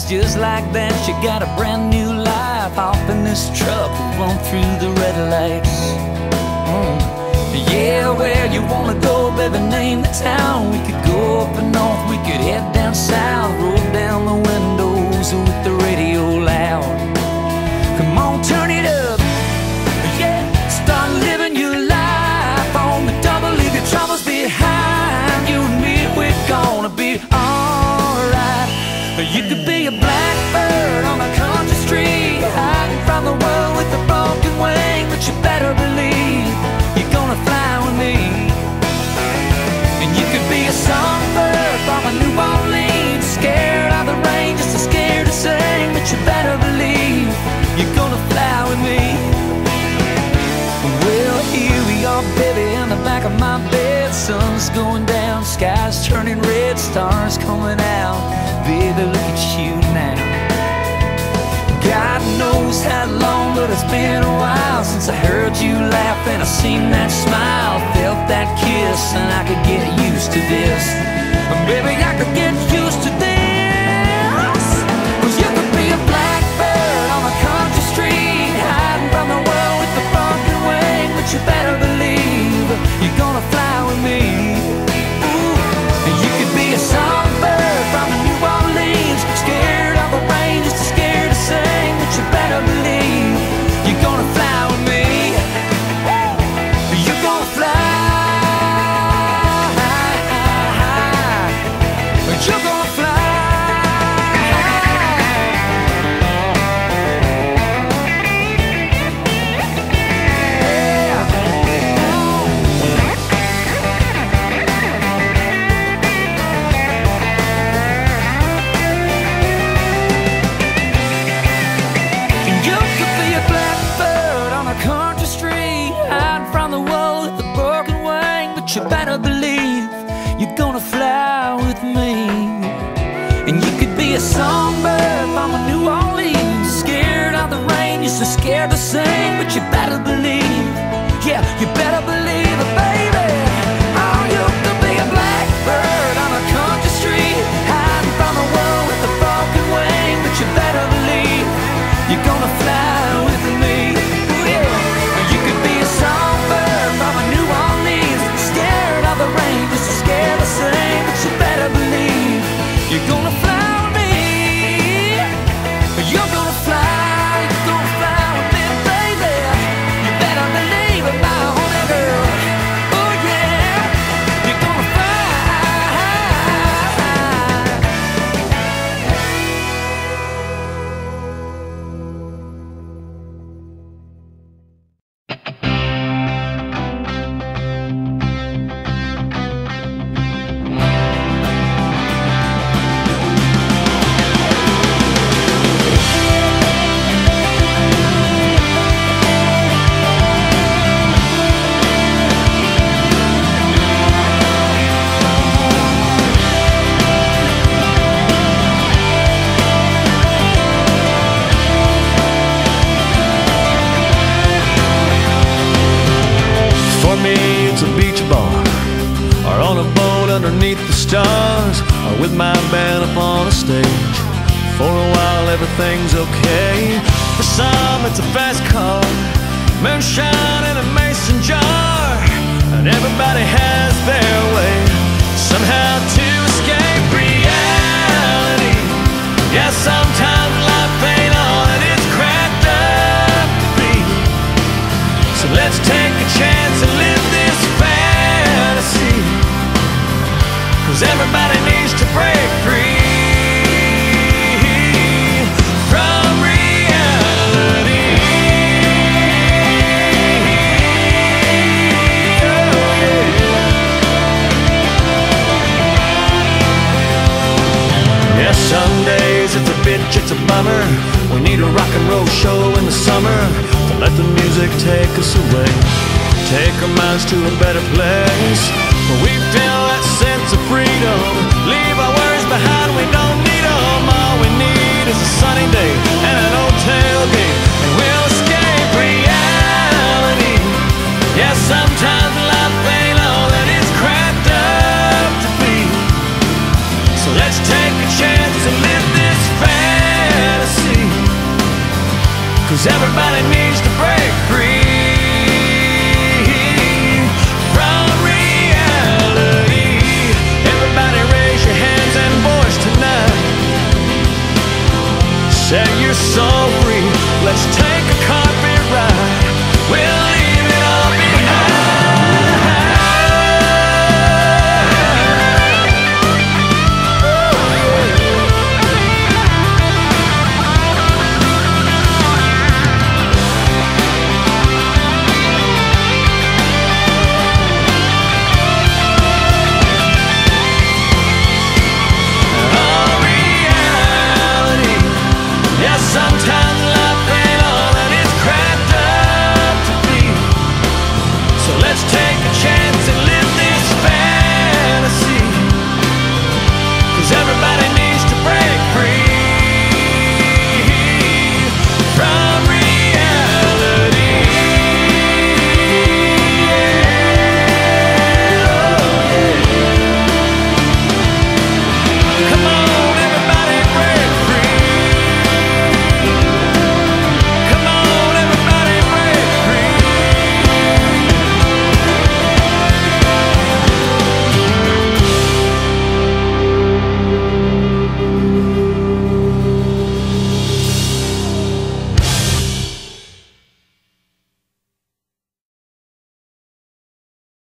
eyes just like that. She got a brand new life. Off in this truck, run through the red lights. Mm. Yeah, where you wanna go, baby? Name the town. We could go up and north. We could head down south. Roll down the windows with the my bed, sun's going down, sky's turning red, stars coming out. Baby, look at you now. God knows how long, but it's been a while since I heard you laugh and I seen that smile, felt that kiss, and I could get used to this. You're gonna fly. out underneath the stars Or with my band up on a stage. For a while everything's okay. For some it's a fast car. Moonshine in a mason jar. And everybody has their way. Somehow bitch, it's a bummer. We need a rock and roll show in the summer To let the music take us away. Take our minds to a better place. We feel that tonight. Set your free. Let's take sometimes